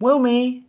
Will me.